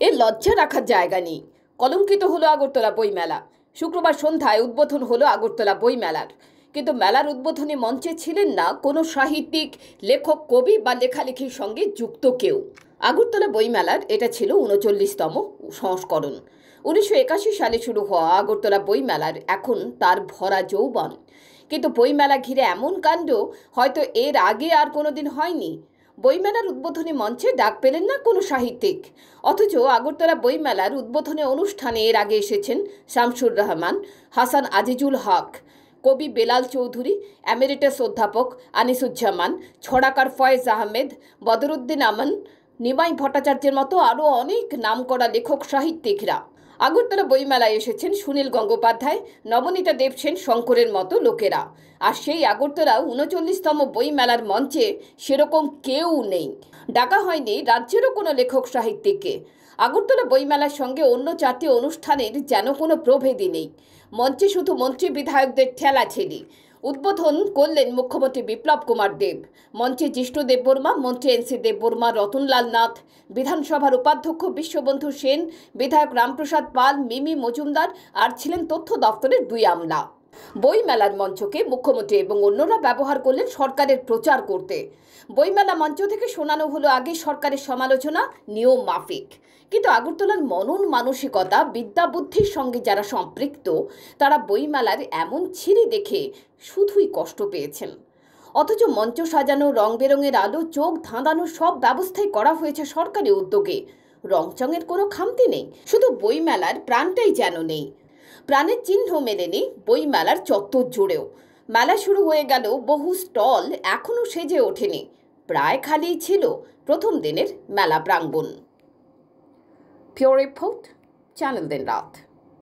এর লজ্জা রাখার জায়গা নেই। কলঙ্কিত হলো আগরতলা বইমেলা। শুক্রবার সন্ধ্যায় উদ্বোধন হলো আগরতলা বইমেলার। কিন্তু মেলার উদ্বোধনী মঞ্চে ছিলেন না কোনো সাহিত্যিক, লেখক, কবি বা লেখালেখির সঙ্গে যুক্ত কেউ। আগরতলা বইমেলার এটা ছিল উনচল্লিশতম সংস্করণ। উনিশশো একাশি সালে শুরু হওয়া আগরতলা বইমেলার এখন তার ভরা যৌবন। কিন্তু বইমেলা ঘিরে এমন কাণ্ড হয়তো এর আগে আর কোনোদিন হয়নি। বইমেলার উদ্বোধনী মঞ্চে ডাক পেলেন না কোনো সাহিত্যিক। অথচ আগরতলা বইমেলার উদ্বোধনী অনুষ্ঠানে এর আগে এসেছেন শামসুর রহমান, হাসান আজিজুল হক, কবি বেলাল চৌধুরী অ্যামেরিটাস অধ্যাপক আনিসুজ্জামান, ছড়াকার ফয়েজ আহমেদ, বদরুদ্দিন আমান, নিমাই ভট্টাচার্যের মতো আরও অনেক নামকরা লেখক সাহিত্যিকরা। আগরতলা বইমেলায় এসেছেন সুনীল গঙ্গোপাধ্যায়, নবনীতা দেব সেন শঙ্করের মতো লোকেরা। আর সেই আগরতলা উনচল্লিশতম বইমেলার মঞ্চে সেরকম কেউ নেই। ডাকা হয়নি রাজ্যেরও কোনো লেখক সাহিত্যিককে। আগরতলা বইমেলার সঙ্গে অন্য চারটি অনুষ্ঠানের যেন কোনো প্রভেদই নেই। মঞ্চে শুধু মন্ত্রী বিধায়কদের ঠেলাঠেলি উদ্বোধন করলেন মুখ্যমন্ত্রী বিপ্লব কুমার দেব। মঞ্চে জিষ্ণু দেববর্মা মন্ত্রী এনসি দেববর্মা রতনলাল নাথ, বিধানসভার উপাধ্যক্ষ বিশ্ববন্ধু সেন, বিধায়ক রামপ্রসাদ পাল, মিমি মজুমদার আর ছিলেন তথ্য দফতরের দুই আমলা। বইমেলার মঞ্চকে মুখ্যমন্ত্রী এবং অন্যরা ব্যবহার করলেন সরকারের প্রচার করতে। বইমেলা মঞ্চ থেকে শোনানো হলো আগে সরকারের সমালোচনা, নিয়ম মাফিক। কিন্তু আগরতলার মনন মানসিকতা, বিদ্যা বুদ্ধির সঙ্গে যারা সম্পৃক্ত, তারা বইমেলার এমন ছিরি দেখে শুধুই কষ্ট পেয়েছেন। অথচ মঞ্চ সাজানো, রং বেরঙের আলো, চোখ ধাঁধানো সব ব্যবস্থাই করা হয়েছে সরকারি উদ্যোগে। রংচঙের কোনো খামতি নেই। শুধু বইমেলার প্রাণটাই যেন নেই। প্রাণের চিহ্ন মেলেনি বইমেলার চত্বর জুড়েও। মেলা শুরু হয়ে গেল, বহু স্টল এখনও সেজে ওঠেনি। প্রায় খালি ছিল প্রথম দিনের মেলা প্রাঙ্গণ। পিওর রিপোর্ট, চ্যানেল দিন রাত